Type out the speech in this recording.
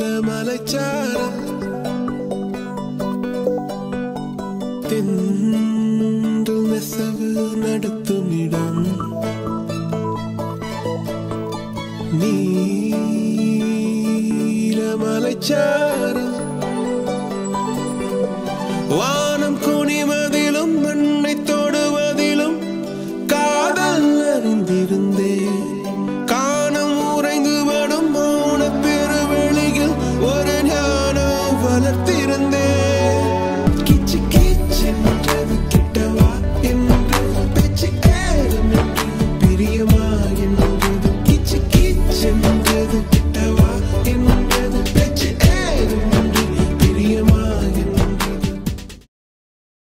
നീലമലച്ചാരം തിന്തു നെസവ് നടത്തുമിടം നീലമലച്ചാരം വാ அறிந்திருந்தேன். காணம் உறைந்து படும் மௌன பெருவெளியில் ஒரு ஞானம் வளர்த்திருந்தேன்.